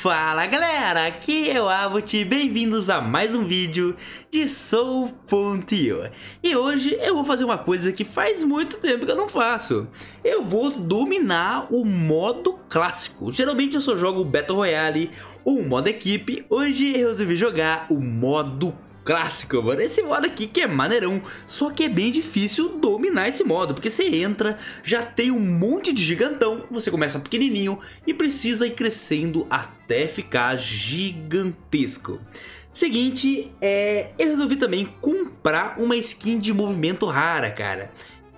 Fala galera, aqui é o Avot, bem-vindos a mais um vídeo de Soul.io E hoje eu vou fazer uma coisa que faz muito tempo que eu não faço. Eu vou dominar o modo clássico. Geralmente eu só jogo Battle Royale ou modo equipe. Hoje eu resolvi jogar o modo clássico, mano. Esse modo aqui que é maneirão, só que é bem difícil dominar esse modo, porque você entra, já tem um monte de gigantão, você começa pequenininho e precisa ir crescendo até ficar gigantesco. Seguinte, é, eu resolvi também comprar uma skin de movimento rara, cara.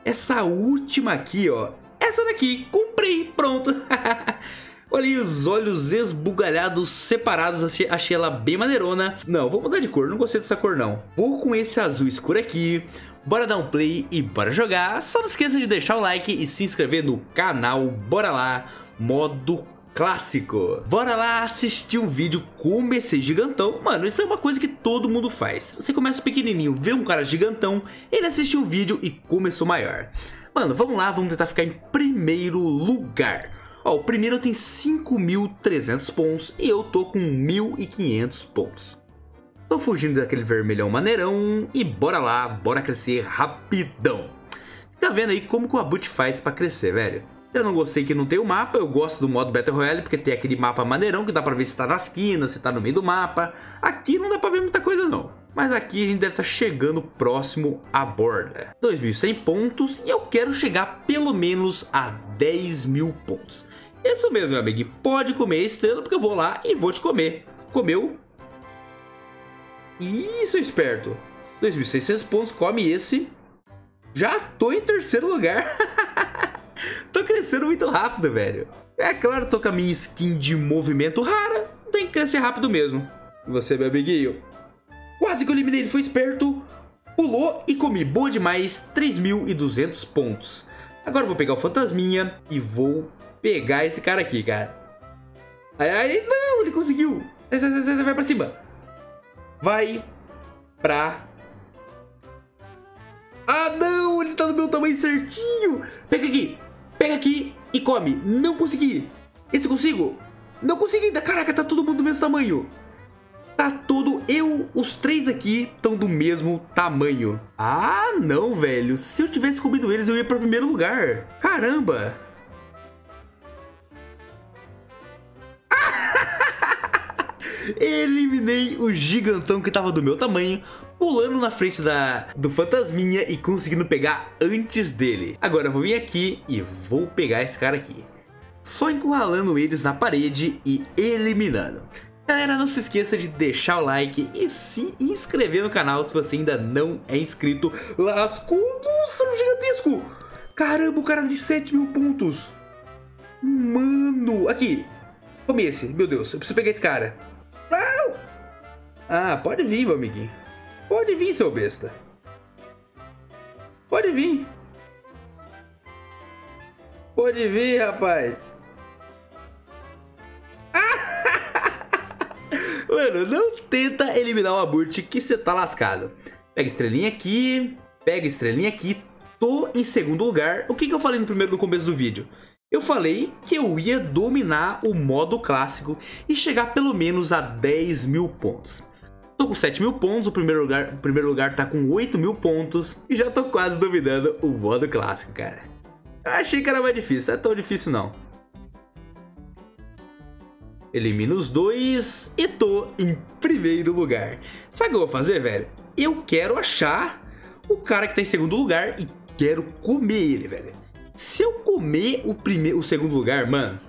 Essa última aqui, ó, essa daqui, comprei, pronto. Olha aí os olhos esbugalhados separados, achei, achei ela bem maneirona. Não, vou mudar de cor, não gostei dessa cor não. Vou com esse azul escuro aqui. Bora dar um play e bora jogar. Só não esqueça de deixar o like e se inscrever no canal. Bora lá, modo clássico. Bora lá assistir um vídeo como esse gigantão. Mano, isso é uma coisa que todo mundo faz. Você começa pequenininho, vê um cara gigantão, ele assiste um vídeo e começou maior. Mano, vamos lá, vamos tentar ficar em primeiro lugar. Ó, o primeiro tem 5.300 pontos e eu tô com 1.500 pontos. Tô fugindo daquele vermelhão maneirão e bora lá, bora crescer rapidão. Fica vendo aí como que o Abut faz pra crescer, velho. Eu não gostei que não tem o mapa, eu gosto do modo Battle Royale porque tem aquele mapa maneirão que dá pra ver se tá na esquina, se tá no meio do mapa. Aqui não dá pra ver muita coisa não. Mas aqui a gente deve estar tá chegando próximo à borda. 2.100 pontos e eu quero chegar pelo menos a 10 mil pontos. Isso mesmo, meu amigo. Pode comer a estrela porque eu vou lá e vou te comer. Comeu? Isso, esperto. 2.600 pontos, come esse. Já tô em terceiro lugar. tô crescendo muito rápido, velho. É claro, tô com a minha skin de movimento rara. Tem que crescer rápido mesmo. Você, meu amiguinho? Quase que eu eliminei, ele foi esperto. Pulou e comi. Boa demais, 3.200 pontos. Agora eu vou pegar o fantasminha e vou pegar esse cara aqui, cara. Aí, aí não, ele conseguiu. Vai pra cima. Vai pra... Ah, não, ele tá no meu tamanho certinho. Pega aqui, pega aqui e come. Não consegui. Esse consigo? Não consegui ainda. Caraca, tá todo mundo do mesmo tamanho. Tá todo... Eu, os três aqui, estão do mesmo tamanho. Ah, não, velho. Se eu tivesse comido eles, eu ia para o primeiro lugar. Caramba. Eliminei o gigantão que tava do meu tamanho, pulando na frente da, do fantasminha e conseguindo pegar antes dele. Agora eu vou vir aqui e vou pegar esse cara aqui. Só encurralando eles na parede e eliminando. Galera, não se esqueça de deixar o like e se inscrever no canal se você ainda não é inscrito. Lascou, nossa, um gigantesco! Caramba, o cara de 7 mil pontos. Mano, aqui, come esse, meu Deus, eu preciso pegar esse cara. Não! Ah, pode vir, meu amiguinho. Pode vir, seu besta. Pode vir. Pode vir, rapaz. Mano, não tenta eliminar o Aburt que você tá lascado. Pega estrelinha aqui, pega estrelinha aqui, tô em segundo lugar. O que, que eu falei no primeiro no começo do vídeo? Eu falei que eu ia dominar o modo clássico e chegar pelo menos a 10 mil pontos. Tô com 7 mil pontos, o primeiro lugar, o primeiro lugar tá com 8 mil pontos e já tô quase dominando o modo clássico, cara. Eu achei que era mais difícil, não é tão difícil não. Elimino os dois e tô em primeiro lugar. Sabe o que eu vou fazer, velho? Eu quero achar o cara que tá em segundo lugar e quero comer ele, velho. Se eu comer o, primeiro, o segundo lugar, mano...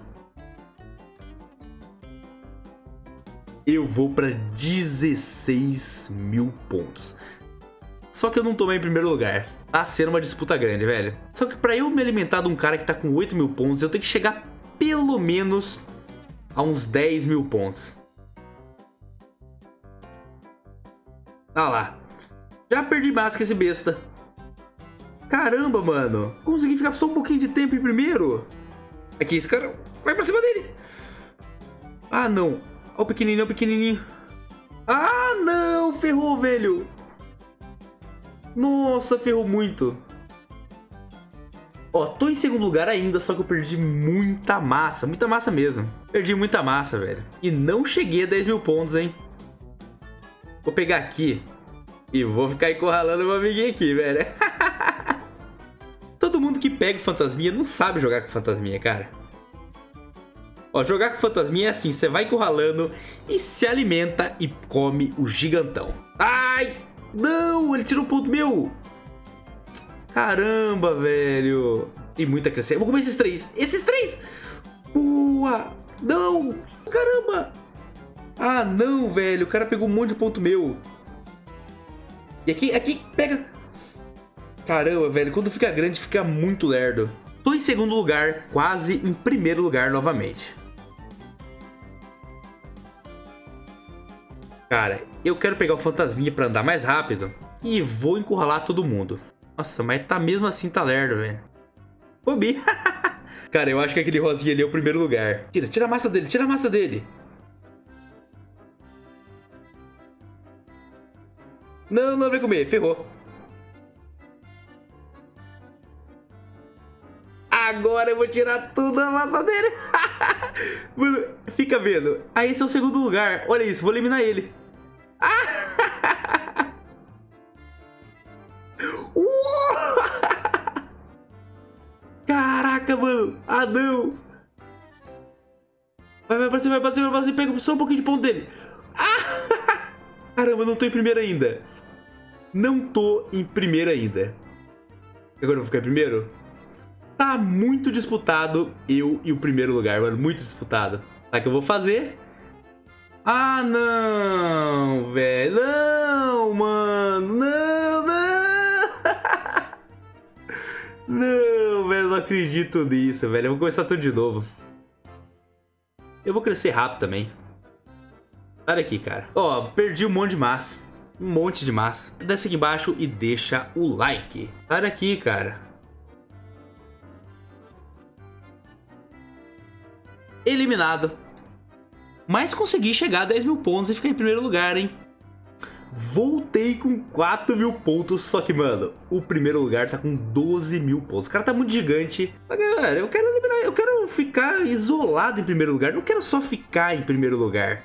Eu vou pra 16 mil pontos. Só que eu não tomei em primeiro lugar. Tá sendo uma disputa grande, velho. Só que pra eu me alimentar de um cara que tá com 8 mil pontos, eu tenho que chegar pelo menos a uns 10 mil pontos. Ah lá. Já perdi mais que esse besta. Caramba, mano. Consegui ficar só um pouquinho de tempo em primeiro. Aqui, esse cara vai pra cima dele. Ah, não. O pequenininho, o pequenininho. Ah, não. Ferrou, velho. Nossa, ferrou muito. Ó, tô em segundo lugar ainda, só que eu perdi muita massa. Muita massa mesmo. Perdi muita massa, velho. E não cheguei a 10 mil pontos, hein? Vou pegar aqui e vou ficar encurralando meu amiguinho aqui, velho. Todo mundo que pega o fantasminha não sabe jogar com fantasminha, cara. Ó, jogar com fantasminha é assim, você vai encurralando e se alimenta e come o gigantão. Ai, não, ele tirou um ponto meu. Caramba, velho. Tem muita crescer. Vou comer esses três. Esses três! Boa! Não! Caramba! Ah, não, velho. O cara pegou um monte de ponto meu. E aqui, aqui, pega. Caramba, velho. Quando fica grande, fica muito lerdo. Tô em segundo lugar, quase em primeiro lugar novamente. Cara, eu quero pegar o fantasminha pra andar mais rápido. E vou encurralar todo mundo. Nossa, mas tá mesmo assim, tá lerdo, velho. Bobi. Cara, eu acho que aquele rosinha ali é o primeiro lugar. Tira, tira a massa dele, tira a massa dele. Não, não vai comer, ferrou. Agora eu vou tirar tudo a massa dele. Mano, fica vendo. Aí esse é o segundo lugar. Olha isso, vou eliminar ele. Caraca, mano. Ah, não. Vai, vai pra cima, vai pra cima, vai pra cima. Pega só um pouquinho de ponto dele. Ah! Caramba, não tô em primeiro ainda. Não tô em primeiro ainda. Agora eu vou ficar em primeiro? Tá muito disputado eu e o primeiro lugar, mano. Muito disputado. O que eu vou fazer? Ah, não, velho. Não, mano. Não, não. não. Não acredito nisso, velho. Eu vou começar tudo de novo. Eu vou crescer rápido também. Olha aqui, cara. Ó, perdi um monte de massa. Um monte de massa. Desce aqui embaixo e deixa o like. Sai daqui, cara. Eliminado. Mas consegui chegar a 10 mil pontos e ficar em primeiro lugar, hein? Voltei com 4 mil pontos, só que, mano, o primeiro lugar tá com 12 mil pontos. O cara tá muito gigante. Mas, galera, eu quero eliminar, eu quero ficar isolado em primeiro lugar. Não quero só ficar em primeiro lugar.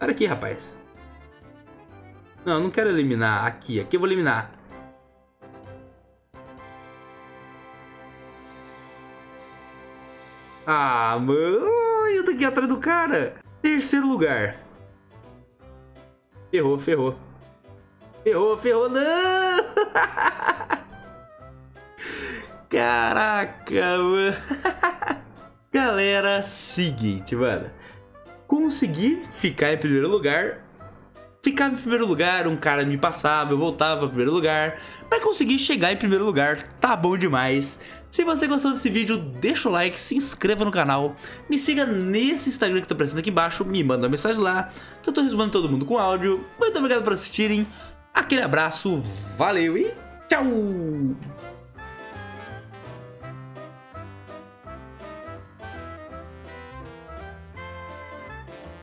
Olha aqui, rapaz. Não, não quero eliminar aqui. Aqui eu vou eliminar. Ah, mano, eu tô aqui atrás do cara. Terceiro lugar. Ferrou, ferrou. Ferrou, ferrou, não! Caraca, mano. Galera, seguinte, mano. Consegui ficar em primeiro lugar. Ficava em primeiro lugar, um cara me passava, eu voltava para primeiro lugar. Mas consegui chegar em primeiro lugar, tá bom demais. Se você gostou desse vídeo, deixa o like, se inscreva no canal, me siga nesse Instagram que tá aparecendo aqui embaixo, me manda uma mensagem lá, que eu tô respondendo todo mundo com áudio. Muito obrigado por assistirem, aquele abraço, valeu e tchau!